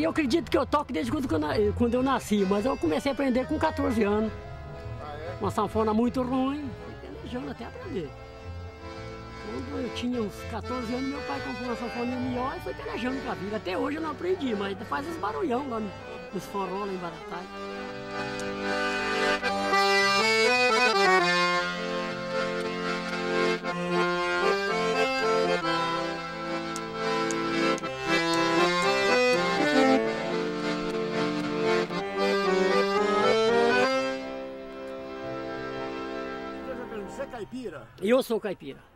Aí eu acredito que eu toco desde quando, quando eu nasci, mas eu comecei a aprender com 14 anos. Ah, é? Uma sanfona muito ruim, fui pelejando até aprender. Quando eu tinha uns 14 anos, meu pai comprou uma sanfona melhor e foi pelejando com a vida. Até hoje eu não aprendi, mas faz uns barulhão lá nos forró, lá em Baratai. Caipira? Eu sou caipira.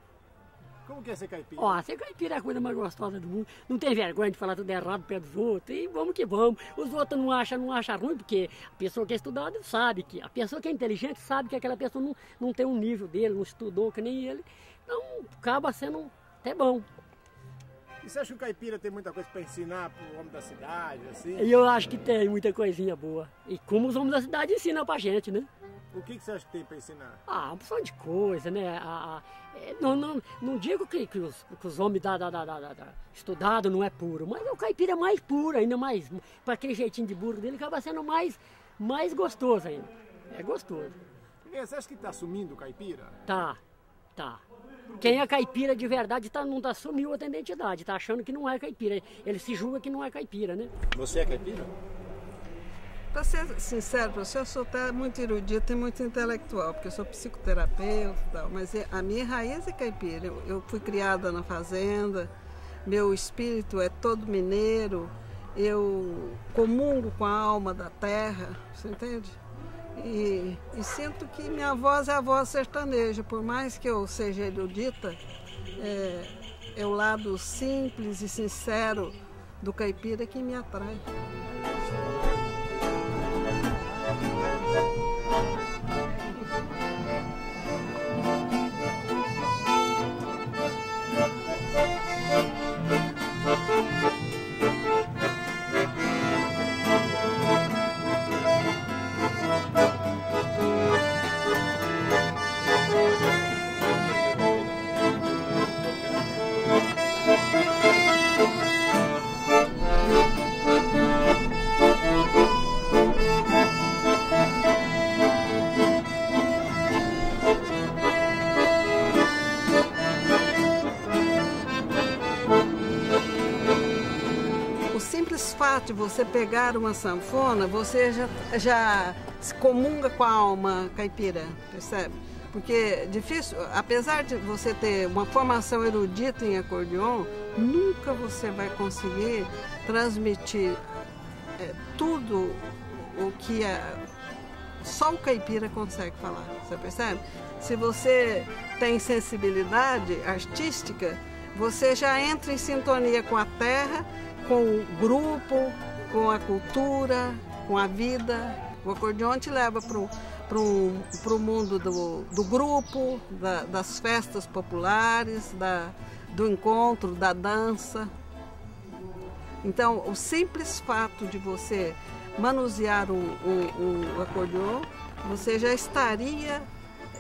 Como que é ser caipira? Ó, ser caipira é a coisa mais gostosa do mundo. Não tem vergonha de falar tudo errado perto dos outros. E vamos que vamos. Os outros não acham, não acham ruim, porque a pessoa que é estudada sabe que. A pessoa que é inteligente sabe que aquela pessoa não, não tem um nível dele, não estudou que nem ele. Então acaba sendo até bom. E você acha que o caipira tem muita coisa para ensinar pro homem da cidade, assim? Eu acho que tem muita coisinha boa. E como os homens da cidade ensinam pra gente, né? O que, que você acha que tem para ensinar? Ah, uma opção de coisa, né? A, a, é, não, não, não digo que, que, os, que os homens da, da, da, da, da estudado não é puro, mas o caipira é mais puro, ainda mais. Para aquele jeitinho de burro dele, acaba sendo mais, mais gostoso ainda. É gostoso. E Você acha que está sumindo o caipira? Tá, tá. Quem é caipira de verdade tá, não tá, sumiu outra identidade, tá achando que não é caipira. Ele se julga que não é caipira, né? Você é caipira? Para ser sincero, professor, eu sou até muito erudita e muito intelectual, porque eu sou psicoterapeuta e tal, mas a minha raiz é caipira. Eu, eu fui criada na fazenda, meu espírito é todo mineiro, eu comungo com a alma da terra, você entende? E, e, sinto que minha voz é a voz sertaneja, por mais que eu seja erudita, é, é o lado simples e sincero do caipira que me atrai. Fato de você pegar uma sanfona, você já, já se comunga com a alma caipira, percebe? Porque é difícil, apesar de você ter uma formação erudita em acordeon, nunca você vai conseguir transmitir é, tudo o que é, só o caipira consegue falar, você percebe? Se você tem sensibilidade artística, você já entra em sintonia com a terra com o grupo, com a cultura, com a vida. O acordeon te leva para o mundo do, do grupo, da, das festas populares, da, do encontro, da dança. Então, o simples fato de você manusear um, um acordeon, você já estaria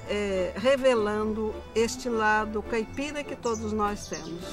é, revelando este lado caipira que todos nós temos.